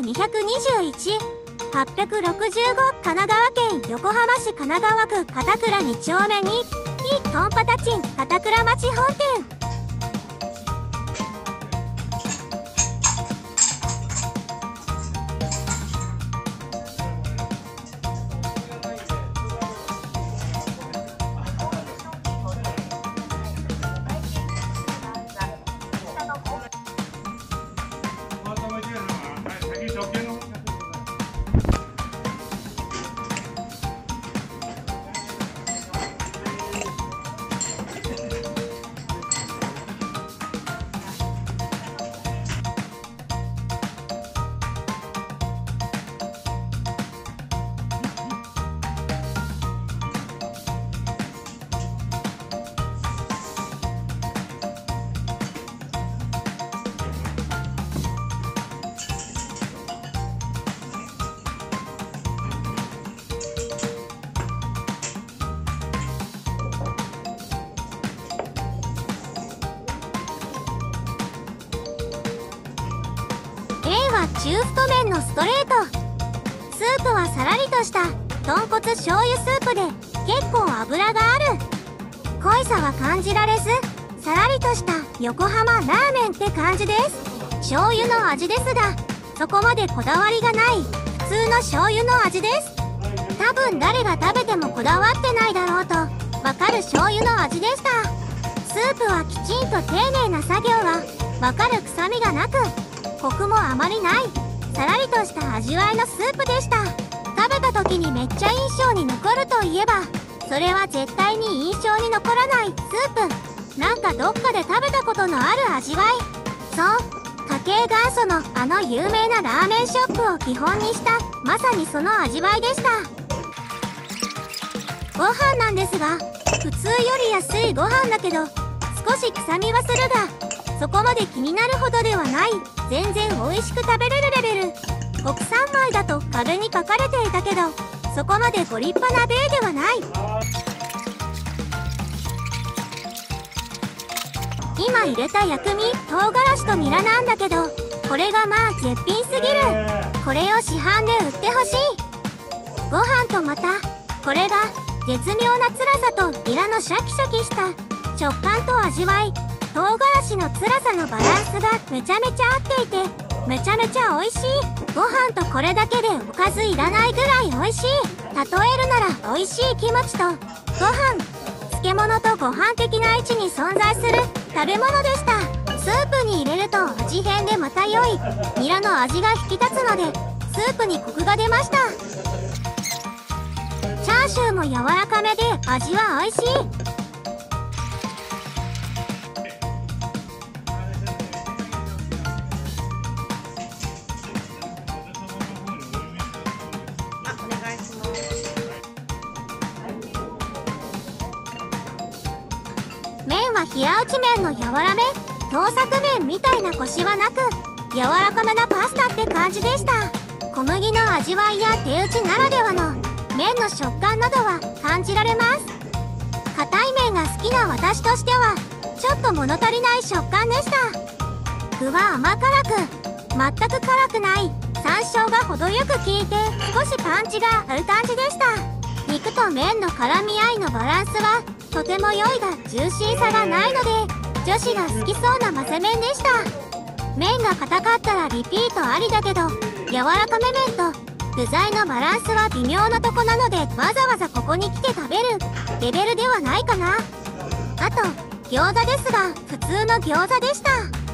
221 865神奈川県横浜市。神奈川区片倉2丁目に。非トンパタチン。片倉町本店。中太麺のストレート。スープはさらりとした豚骨醤油スープで結構油がある。濃いさは感じられずさらりとした横浜ラーメンって感じです。醤油の味ですがそこまでこだわりがない普通の醤油の味です。多分誰が食べてもこだわってないだろうとわかる醤油の味でした。スープはきちんと丁寧な作業はわかる臭みがなくコクもあまりない。さらりとした味わいのスープでした。食べた時にめっちゃ印象に残るといえばそれは絶対に印象に残らないスープ。なんかどっかで食べたことのある味わい。そう。家計元祖のあの有名なラーメンショップを基本にしたまさにその味わいでした。ご飯なんですが普通より安いご飯だけど少し臭みはするがそこまで気になるほどではない。全然美味しく食べれるレベル。国産米だと壁に書かれていたけどそこまでご立派な米ではない。今入れた薬味唐辛子とニラなんだけどこれがまあ絶品すぎる。これを市販で売ってほしい。ご飯とまたこれが絶妙な辛さとニラのシャキシャキした食感と味わい。唐辛子の辛さのバランスがめちゃめちゃ合っていてめちゃめちゃ美味しい。ご飯とこれだけでおかずいらないぐらい美味しい。例えるなら美味しいキムチとご飯。漬物とご飯的な位置に存在する。食べ物でした。スープに入れると味変でまた良い。ニラの味が引き立つのでスープにコクが出ました。チャーシューも柔らかめで味は美味しい。は平打ち麺の柔らめ創作麺みたいなコシはなく柔らかめなパスタって感じでした。小麦の味わいや手打ちならではの麺の食感などは感じられます。硬い麺が好きな私としてはちょっと物足りない食感でした。具は甘辛く全く辛くない山椒が程よく効いて少しパンチがある感じでした。肉と麺の絡み合いのバランスはとても良いがジューシーさがないので女子が好きそうな混ぜ麺でした。麺が硬かったらリピートありだけど柔らかめ麺と具材のバランスは微妙なとこなのでわざわざここに来て食べるレベルではないかな。あと餃子ですが普通の餃子でした。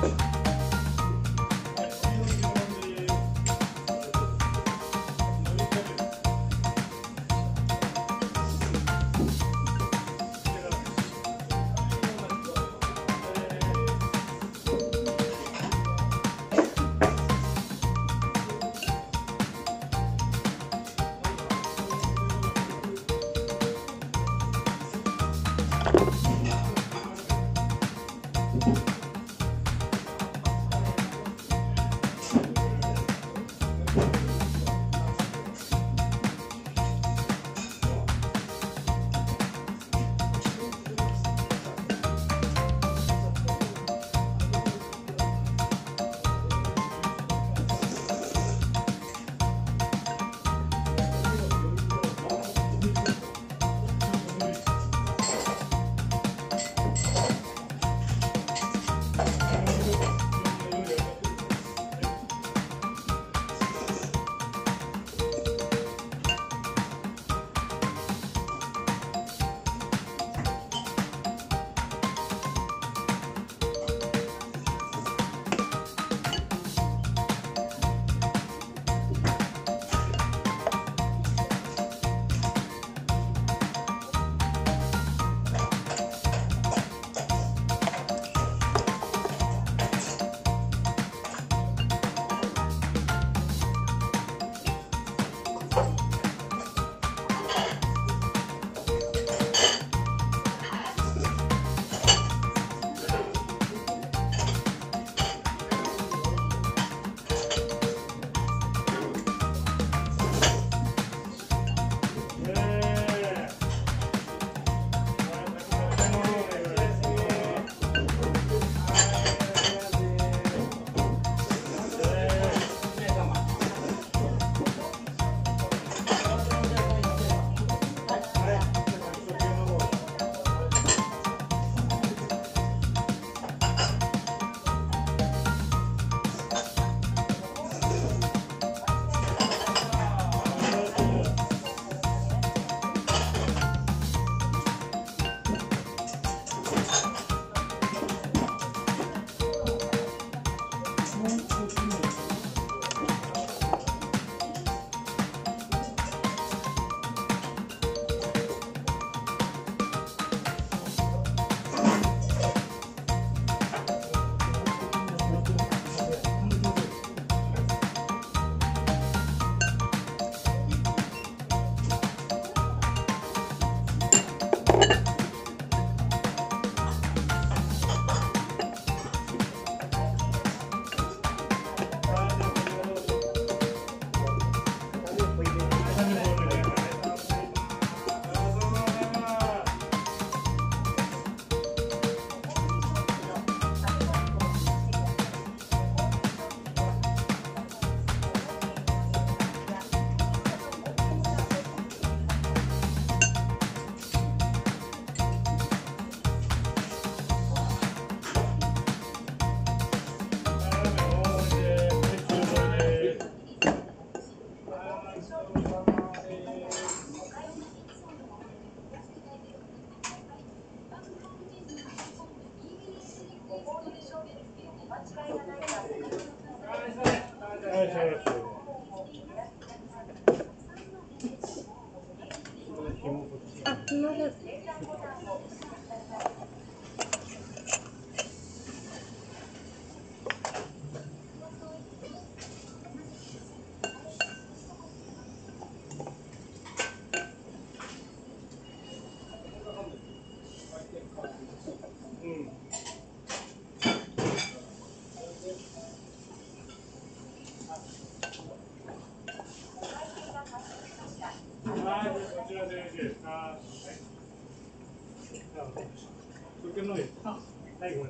Bye. すみません。跟着我唱泰国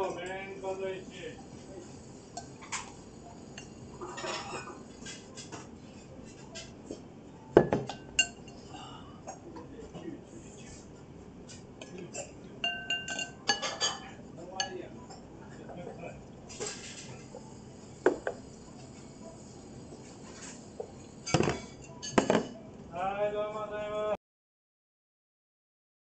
我们坐在一起